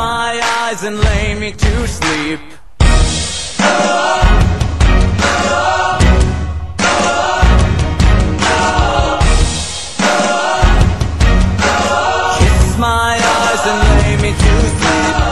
my eyes and lay me to sleep. Kiss my eyes and lay me to sleep.